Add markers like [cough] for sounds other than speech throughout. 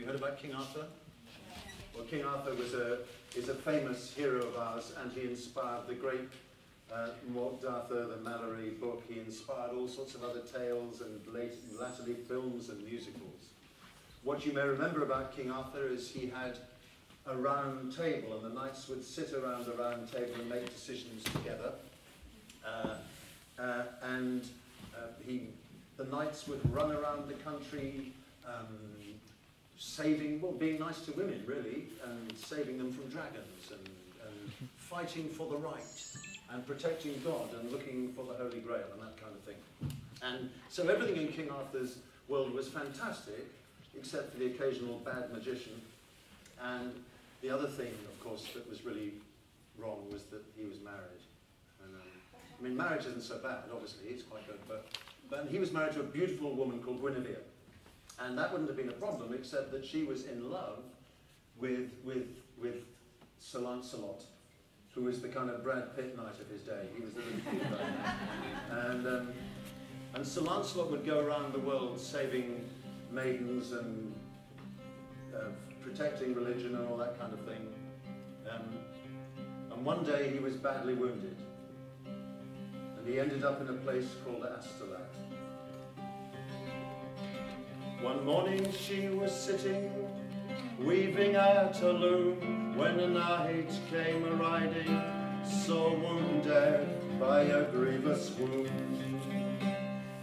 you heard about King Arthur? Well, King Arthur was a, is a famous hero of ours, and he inspired the great uh, Morte d'Arthur, the Malory book. He inspired all sorts of other tales and late, latterly films and musicals. What you may remember about King Arthur is he had a round table, and the knights would sit around the round table and make decisions together. Uh, uh, and uh, he, the knights would run around the country um, saving, well, being nice to women, really, and saving them from dragons, and, and [laughs] fighting for the right, and protecting God, and looking for the Holy Grail, and that kind of thing. And so everything in King Arthur's world was fantastic, except for the occasional bad magician. And the other thing, of course, that was really wrong was that he was married. And, um, I mean, marriage isn't so bad, obviously, it's quite good, but, but he was married to a beautiful woman called Guinevere. And that wouldn't have been a problem, except that she was in love with, with, with Sir Lancelot, who was the kind of Brad Pitt knight of his day. He was the And, um, and Sir Lancelot would go around the world saving maidens and uh, protecting religion and all that kind of thing. Um, and one day he was badly wounded. And he ended up in a place called Astolat. One morning she was sitting, weaving at a loom, when a knight came a-riding, so wounded by a grievous wound.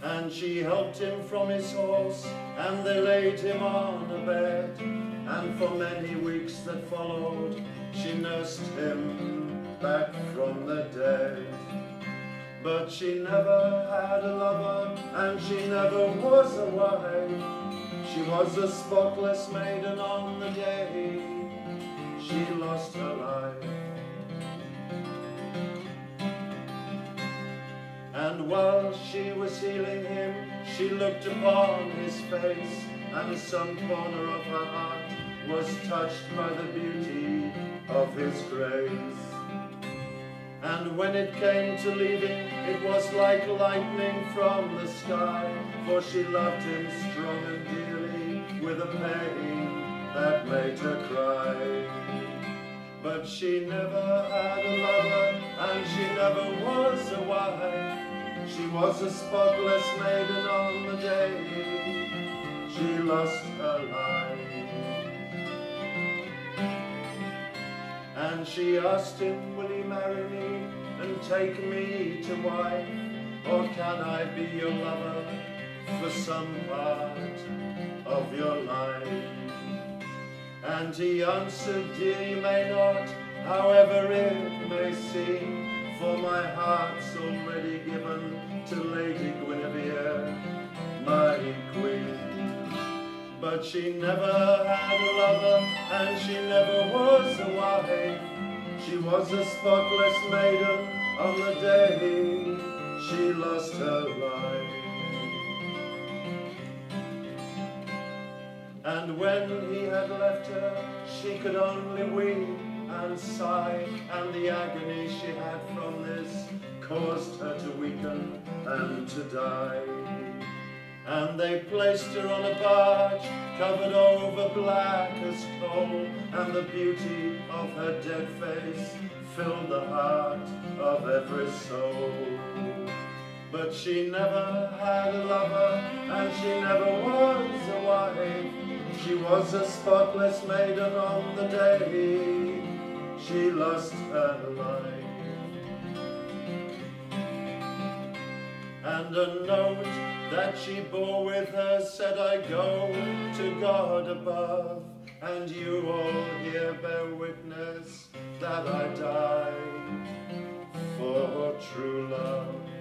And she helped him from his horse, and they laid him on a bed, and for many weeks that followed, she nursed him back from the dead. But she never had a lover, and she never was a wife. She was a spotless maiden on the day she lost her life. And while she was healing him, she looked upon his face, and some corner of her heart was touched by the beauty of his grace. And when it came to leaving, it was like lightning from the sky, for she loved him strong and dearly, with a pain that made her cry. But she never had a lover, and she never was a wife. She was a spotless maiden on the day she lost her life. And she asked him, will he marry take me to wife? Or can I be your lover for some part of your life? And he answered, dear, you may not, however it may seem, for my heart's already given to Lady Guinevere, my queen. But she never had a lover, and she never was a wife. She was a spotless maiden on the day she lost her life. And when he had left her, she could only weep and sigh, and the agony she had from this caused her to weaken and to die. And they placed her on a barge, covered over black as coal, and the beauty of her dead face filled the heart of every soul. But she never had a lover, and she never was a wife. She was a spotless maiden on the day she lost her life. And a note that she bore with her said, I go to God above, and you all here bear witness that I died for true love.